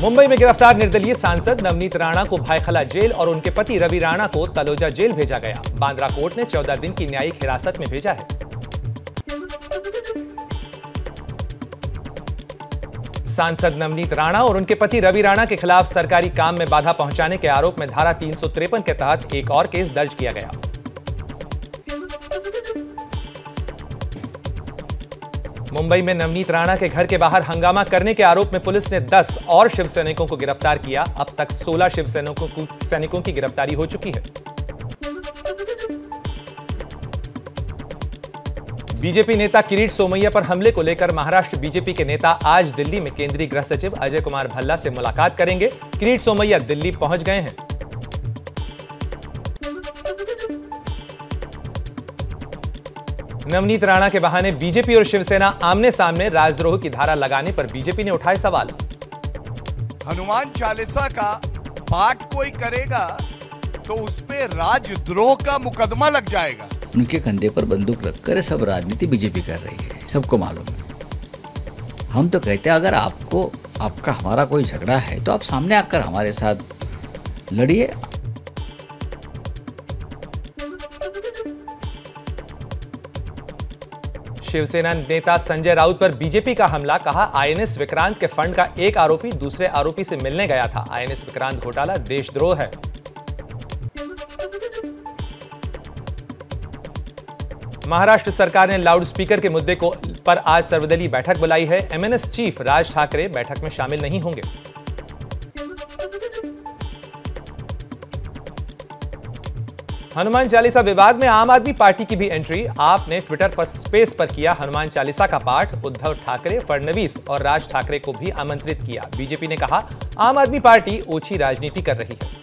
मुंबई में गिरफ़्तार निर्दलीय सांसद नवनीत राणा को भाईखला जेल और उनके पति रवि राणा को तलोजा जेल भेजा गया। बांद्रा कोर्ट ने 14 दिन की न्यायिक हिरासत में भेजा है। सांसद नवनीत राणा और उनके पति रवि राणा के खिलाफ सरकारी काम में बाधा पहुँचाने के आरोप में धारा तीन सौ तिरपन के तहत एक और केस दर्ज किया गया। मुंबई में नवनीत राणा के घर के बाहर हंगामा करने के आरोप में पुलिस ने 10 और शिव सैनिकों को गिरफ़्तार किया। अब तक 16 शिव सैनिकों सैनिकों की गिरफ्तारी हो चुकी है। बीजेपी नेता किरीट सोमैया पर हमले को लेकर महाराष्ट्र बीजेपी के नेता आज दिल्ली में केंद्रीय गृह सचिव अजय कुमार भल्ला से मुलाकात करेंगे। किरीट सोमैया दिल्ली पहुँच गए हैं। नवनीत राणा के बहाने बीजेपी और शिवसेना आमने सामने राजद्रोह की धारा लगाने पर बीजेपी ने उठाए सवाल। हनुमान चालीसा का पाठ कोई करेगा तो उस पे राजद्रोह का मुकदमा लग जाएगा। उनके कंधे पर बंदूक रखकर सब राजनीति बीजेपी कर रही है सबको मालूम है। हम तो कहते हैं अगर आपको आपका हमारा कोई झगड़ा है तो आप सामने आकर हमारे साथ लड़िए शिवसेना नेता संजय राउत पर बीजेपी का हमला, कहा आईएनएस विक्रांत के फंड का एक आरोपी दूसरे आरोपी से मिलने गया था। आईएनएस विक्रांत घोटाला देशद्रोह है। महाराष्ट्र सरकार ने लाउडस्पीकर के मुद्दे को पर आज सर्वदलीय बैठक बुलाई है। एमएनएस चीफ राज ठाकरे बैठक में शामिल नहीं होंगे। हनुमान चालीसा विवाद में आम आदमी पार्टी की भी एंट्री आपने ट्विटर पर स्पेस पर किया हनुमान चालीसा का पाठ। उद्धव ठाकरे, फडणवीस और राज ठाकरे को भी आमंत्रित किया। बीजेपी ने कहा, आम आदमी पार्टी ओछी राजनीति कर रही है।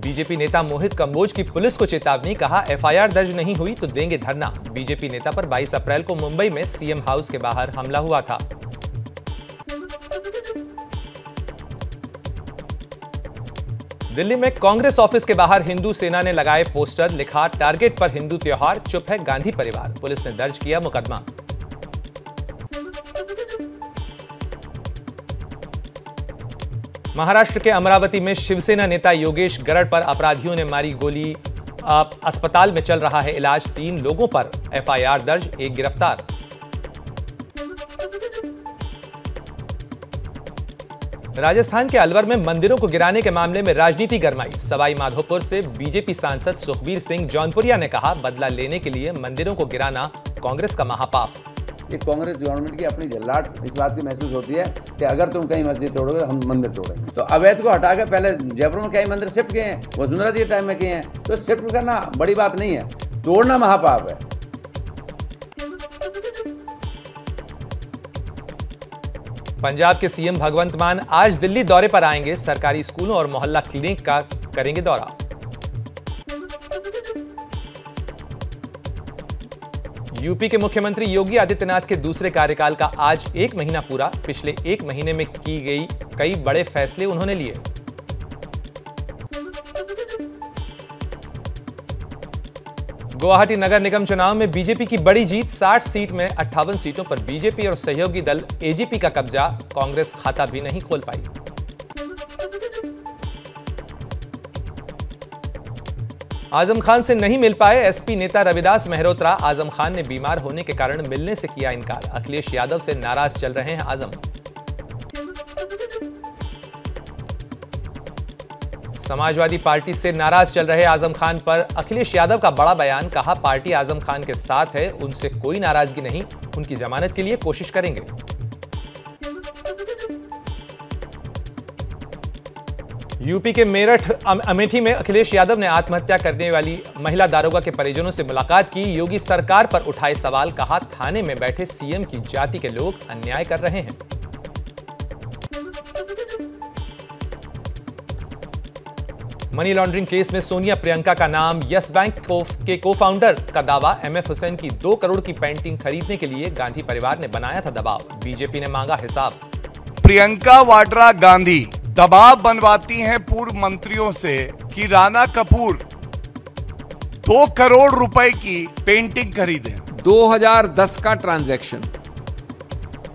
बीजेपी नेता मोहित कंबोज की पुलिस को चेतावनी, कहा एफआईआर दर्ज नहीं हुई तो देंगे धरना। बीजेपी नेता पर 22 अप्रैल को मुंबई में सीएम हाउस के बाहर हमला हुआ था। दिल्ली में कांग्रेस ऑफ़िस के बाहर हिंदू सेना ने लगाए पोस्टर, लिखा, टारगेट पर हिंदू त्योहार, चुप है गांधी परिवार, पुलिस ने दर्ज किया मुकदमा। महाराष्ट्र के अमरावती में शिवसेना नेता योगेश गरड पर अपराधियों ने मारी गोली। अस्पताल में चल रहा है इलाज, तीन लोगों पर एफआईआर दर्ज, एक गिरफ़्तार। राजस्थान के अलवर में मंदिरों को गिराने के मामले में राजनीति गरमाई। सवाई माधोपुर से बीजेपी सांसद सुखबीर सिंह जौनपुरिया ने कहा, बदला लेने के लिए मंदिरों को गिराना कांग्रेस का महापाप। ये कांग्रेस गवर्नमेंट की अपनी झल्लाट इस बात की महसूस होती है कि अगर तुम कहीं मस्जिद तोड़ोगे, हम मंदिर तोड़ेंगे। तो अवैध को हटा के पहले जयपुर में कई मंदिर शिफ्ट किए हैं, वसुंधरा जी टाइम में किए हैं। तो शिफ्ट करना बड़ी बात नहीं है, तोड़ना महापाप है। पंजाब के सीएम भगवंत मान आज दिल्ली दौरे पर आएँगे। सरकारी स्कूलों और मोहल्ला क्लिनिक का करेंगे दौरा। यूपी के मुख्यमंत्री योगी आदित्यनाथ के दूसरे कार्यकाल का आज एक महीना पूरा। पिछले एक महीने में की गई कई बड़े फैसले उन्होंने लिए। गुवाहाटी नगर निगम चुनाव में बीजेपी की बड़ी जीत 60 सीट में अट्ठावन सीटों पर बीजेपी और सहयोगी दल एजीपी का कब्जा, कांग्रेस खाता भी नहीं खोल पाई। आज़म खान से नहीं मिल पाए एसपी नेता रविदास मेहरोत्रा। आज़म खान ने बीमार होने के कारण मिलने से किया इनकार। अखिलेश यादव से नाराज़ चल रहे हैं आज़म। समाजवादी पार्टी से नाराज़ चल रहे आज़म खान पर अखिलेश यादव का बड़ा बयान, कहा पार्टी आज़म खान के साथ है, उनसे कोई नाराज़गी नहीं, उनकी जमानत के लिए कोशिश करेंगे। यूपी के मेरठ अमेठी में अखिलेश यादव ने आत्महत्या करने वाली महिला दारोगा के परिजनों से मुलाकात की। योगी सरकार पर उठाए सवाल, कहा थाने में बैठे सीएम की जाति के लोग अन्याय कर रहे हैं। मनी लॉन्ड्रिंग केस में सोनिया प्रियंका का नाम यस बैंक को, के को फाउंडर का दावा एमएफ हुसैन की दो करोड़ की पेंटिंग खरीदने के लिए गांधी परिवार ने बनाया था दबाव। बीजेपी ने मांगा हिसाब। प्रियंका वाड्रा गांधी दबाव बनवाती हैं पूर्व मंत्रियों से कि राणा कपूर दो करोड़ रुपए की पेंटिंग खरीदे। 2010 का ट्रांजैक्शन।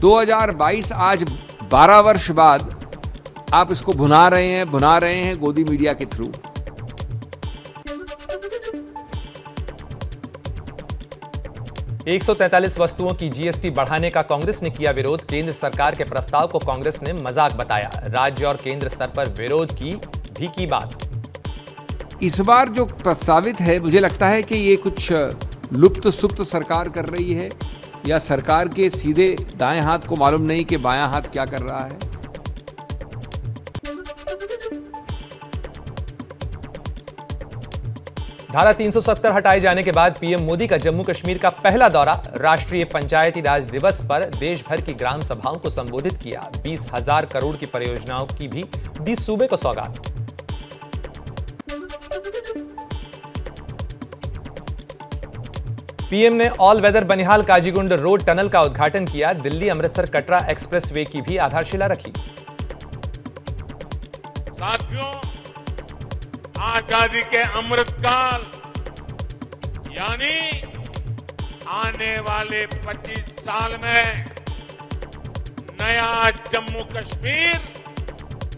2022 आज 12 वर्ष बाद आप इसको भुना रहे हैं भुना रहे हैं गोदी मीडिया के थ्रू। एक सौ तैंतालीस वस्तुओं की जीएसटी बढ़ाने का कांग्रेस ने किया विरोध। केंद्र सरकार के प्रस्ताव को कांग्रेस ने मज़ाक बताया। राज्य और केंद्र स्तर पर विरोध की भी की बात। इस बार जो प्रस्तावित है मुझे लगता है कि ये कुछ लुप्त सुप्त सरकार कर रही है या सरकार के सीधे दाएँ हाथ को मालूम नहीं कि बायां हाथ क्या कर रहा है। धारा 370 हटाए जाने के बाद पीएम मोदी का जम्मू कश्मीर का पहला दौरा, राष्ट्रीय पंचायती राज दिवस पर देश भर की ग्राम सभाओं को संबोधित किया। बीस हज़ार करोड़ की परियोजनाओं की भी दी सूबे को सौगात। पीएम ने all weather Banihal Qazigund road tunnel का उद्घाटन किया। दिल्ली अमृतसर कटरा एक्सप्रेसवे की भी आधारशिला रखी। आज़ादी के अमृतकाल, यानी आने वाले 25 साल में नया जम्मू कश्मीर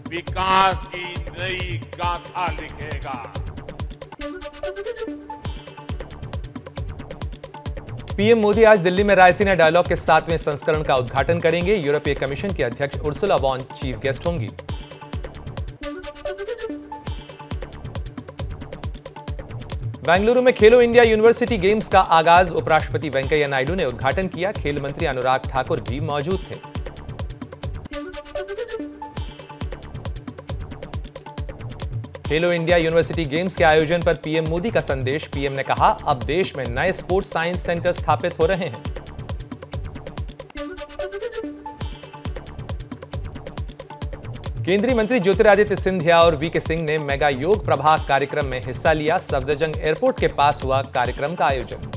विकास की नई गाथा लिखेगा। पीएम मोदी आज दिल्ली में रायसीना डायलॉग के सातवें संस्करण का उद्घाटन करेंगे। यूरोपीय कमीशन की अध्यक्ष उर्सुला वॉन चीफ गेस्ट होंगी। बेंगलुरु में खेलो इंडिया यूनिवर्सिटी गेम्स का आगाज़, उपराष्ट्रपति वेंकैया नायडू ने उद्घाटन किया। खेल मंत्री अनुराग ठाकुर भी मौजूद थे। खेलो इंडिया यूनिवर्सिटी गेम्स के आयोजन पर पीएम मोदी का संदेश। पीएम ने कहा, अब देश में नए स्पोर्ट्स साइंस सेंटर स्थापित हो रहे हैं। केंद्रीय मंत्री ज्योतिरादित्य सिंधिया और वीके सिंह ने मेगा योग प्रभाग कार्यक्रम में हिस्सा लिया। सफदरजंग एयरपोर्ट के पास हुआ कार्यक्रम का आयोजन।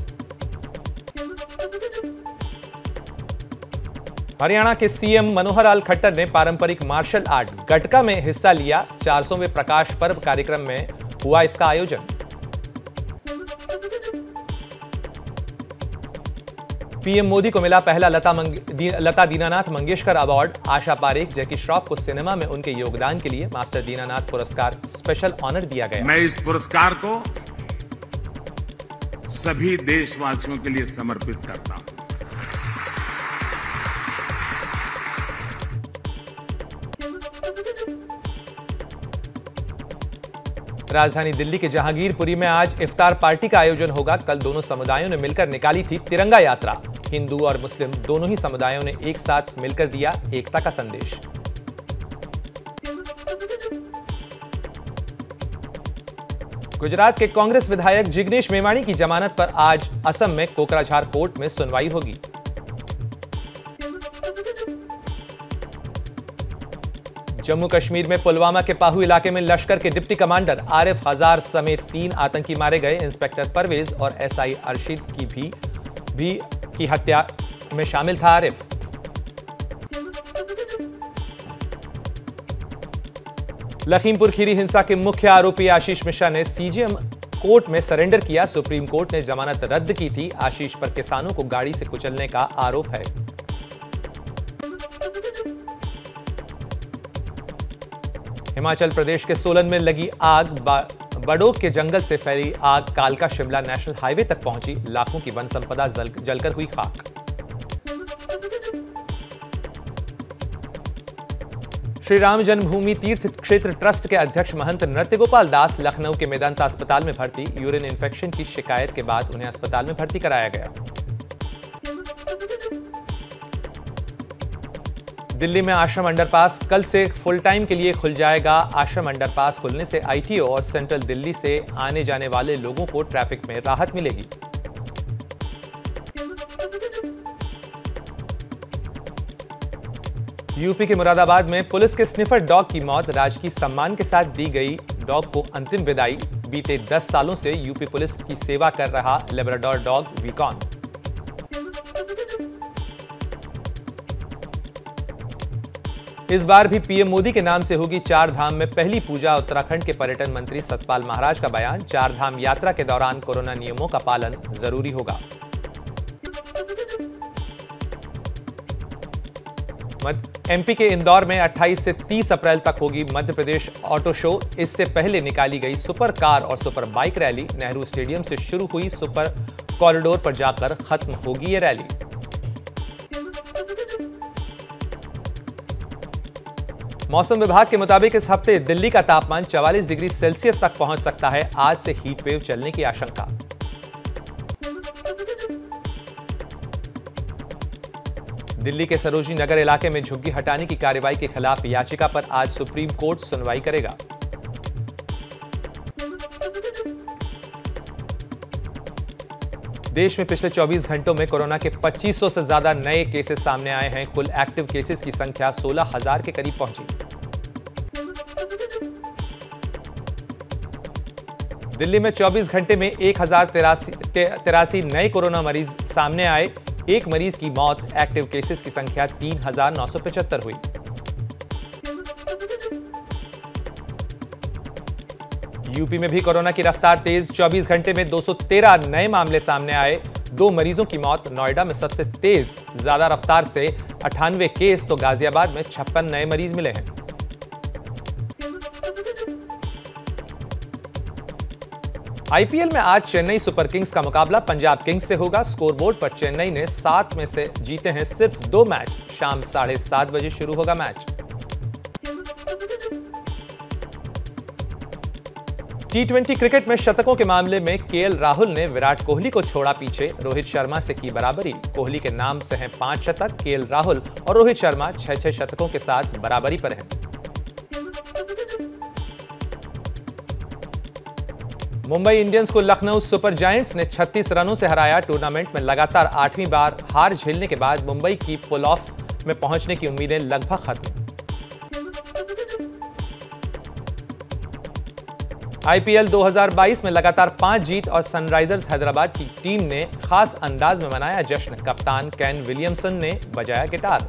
हरियाणा के सीएम मनोहर लाल खट्टर ने पारंपरिक मार्शल आर्ट, गटका में हिस्सा लिया। 400वें प्रकाश पर्व कार्यक्रम में हुआ इसका आयोजन। पीएम मोदी को मिला पहला लता मंग, दी, लता दीनानाथ मंगेशकर अवार्ड। आशा पारेख जैकी श्रॉफ को सिनेमा में उनके योगदान के लिए मास्टर दीनानाथ पुरस्कार स्पेशल ऑनर दिया गया। मैं इस पुरस्कार को सभी देशवासियों के लिए समर्पित करता हूँ। राजधानी दिल्ली के जहांगीरपुरी में आज इफ्तार पार्टी का आयोजन होगा। कल दोनों समुदायों ने मिलकर निकाली थी तिरंगा यात्रा। हिंदू और मुस्लिम दोनों ही समुदायों ने एक साथ मिलकर दिया एकता का संदेश। गुजरात के कांग्रेस विधायक जिग्नेश मेवाणी की जमानत पर आज असम में कोकराझार कोर्ट में सुनवाई होगी। जम्मू कश्मीर में पुलवामा के पाहू इलाके में लश्कर के डिप्टी कमांडर आरिफ हज़ार समेत तीन आतंकी मारे गए। इंस्पेक्टर परवेज और एसआई अरशीद की भी, भी की हत्या में शामिल था आरिफ। लखीमपुर खीरी हिंसा के मुख्य आरोपी आशीष मिश्रा ने सीजीएम कोर्ट में सरेंडर किया। सुप्रीम कोर्ट ने जमानत रद्द की थी। आशीष पर किसानों को गाड़ी से कुचलने का आरोप है। हिमाचल प्रदेश के सोलन में लगी आग बडोक के जंगल से फैली आग कालका शिमला नेशनल हाईवे तक पहुँची। लाखों की वन संपदा जल, जलकर हुई खाक। श्री राम जन्मभूमि तीर्थ क्षेत्र ट्रस्ट के अध्यक्ष महंत नृत्य गोपाल दास लखनऊ के मेदांता अस्पताल में भर्ती। यूरिन इन्फेक्शन की शिकायत के बाद उन्हें अस्पताल में भर्ती कराया गया। दिल्ली में आश्रम अंडरपास कल से फुल टाइम के लिए खुल जाएगा। आश्रम अंडरपास खुलने से आईटीओ और सेंट्रल दिल्ली से आने जाने वाले लोगों को ट्रैफ़िक में राहत मिलेगी। यूपी के मुरादाबाद में पुलिस के स्निफर डॉग की मौत राजकीय सम्मान के साथ दी गई डॉग को अंतिम विदाई। बीते 10 सालों से यूपी पुलिस की सेवा कर रहा लेबराडोर डॉग वीकॉन इस बार भी पीएम मोदी के नाम से होगी चार धाम में पहली पूजा। उत्तराखंड के पर्यटन मंत्री सतपाल महाराज का बयान चार धाम यात्रा के दौरान कोरोना नियमों का पालन ज़रूरी होगा। एमपी के इंदौर में 28 से 30 अप्रैल तक होगी मध्य प्रदेश ऑटो शो। इससे पहले निकाली गई सुपर कार और super bike rally. Nehru stadium से शुरू हुई सुपर कॉरिडोर पर जाकर खत्म होगी ये रैली। मौसम विभाग के मुताबिक इस हफ़्ते दिल्ली का तापमान 44 डिग्री सेल्सियस तक पहुँच सकता है। आज से हीट वेव चलने की आशंका। दिल्ली के सरोजी नगर इलाके में झुग्गी हटाने की कार्रवाई के खिलाफ याचिका पर आज सुप्रीम कोर्ट सुनवाई करेगा। देश में पिछले 24 घंटों में कोरोना के 2500 से ज़्यादा नए केसेस सामने आए हैं। कुल एक्टिव केसेस की संख्या 16,000 के करीब पहुँची। दिल्ली में 24 घंटे में एक तिरासी नए कोरोना मरीज़ सामने आए। एक मरीज़ की मौत एक्टिव केसेस की संख्या 3,975 हुई। यूपी में भी कोरोना की रफ्तार तेज। 24 घंटे में 213 नए मामले सामने आए। दो मरीजों की मौत नोएडा में सबसे तेज। ज़्यादा रफ्तार से अठानवे केस तो गाजियाबाद में छप्पन नए मरीज़ मिले हैं। आईपीएल में आज चेन्नई सुपर किंग्स का मुकाबला पंजाब किंग्स से होगा। स्कोरबोर्ड पर चेन्नई ने सात में से जीते हैं सिर्फ़ दो मैच। शाम साढ़े सात बजे शुरू होगा मैच। टी ट्वेंटी क्रिकेट में शतकों के मामले में केएल राहुल ने विराट कोहली को छोड़ा पीछे। रोहित शर्मा से की बराबरी। कोहली के नाम से हैं पाँच शतक, केएल राहुल और रोहित शर्मा छह छह शतकों के साथ बराबरी पर हैं। मुंबई इंडियंस को लखनऊ सुपर जायंट्स ने 36 रनों से हराया टूर्नामेंट में लगातार आठवीं बार हार झेलने के बाद मुंबई की पुल ऑफ़ में पहुँचने की उम्मीदें लगभग खत्म। आईपीएल 2022 में लगातार पाँच जीत और सनराइजर्स हैदराबाद की टीम ने खास अंदाज में मनाया जश्न। कप्तान कैन विलियमसन ने बजाया गिटार।